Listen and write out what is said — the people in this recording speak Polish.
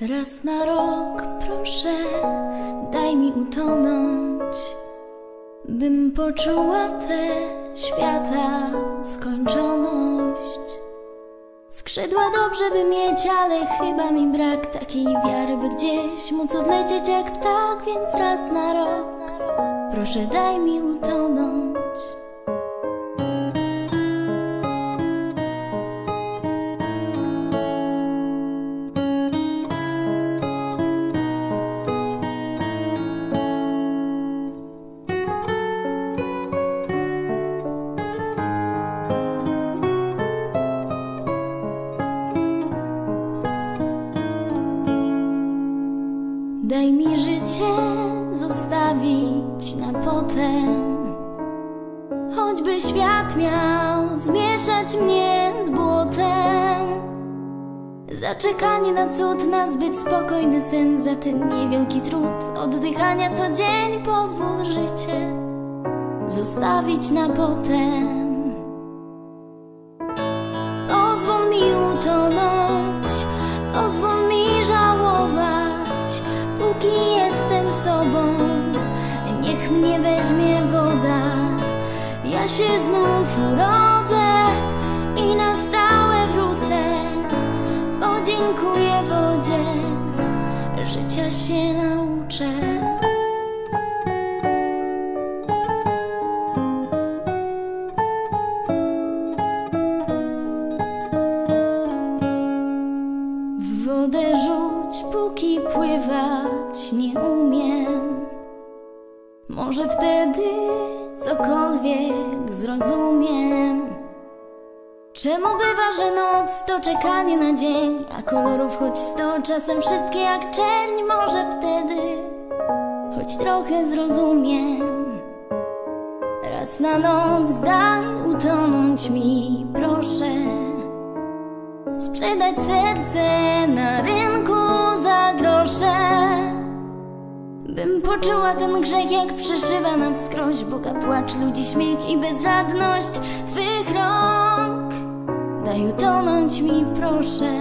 Raz na rok, proszę, daj mi utonąć, bym poczuła tę świata skończoność. Skrzydła dobrze by mieć, ale chyba mi brak takiej wiary, by gdzieś móc odlecieć jak ptak, więc raz na rok, proszę daj mi utonąć. Daj mi życie zostawić na potem. Choćby świat miał zmieszać mnie z błotem. Zaczekanie na cud, na zbyt spokojny sen Za ten niewielki trud oddychania co dzień Pozwól życie zostawić na potem się znów urodzę i na stałe wrócę. Podziękuję wodzie, życia się nauczę. Wodę rzuć, póki pływać nie umiem. Może wtedy cokolwiek zrozumiem. Czemu bywa, że noc to czekanie na dzień, a kolorów choć sto, czasem wszystkie jak czerń? Może wtedy choć trochę zrozumiem. Raz na noc daj utonąć mi, proszę. Sprzedać serce poczuła ten grzech jak przeszywa nam wskroś Boga płacz, ludzi śmiech i bezradność Twych rąk. Daj utonąć mi proszę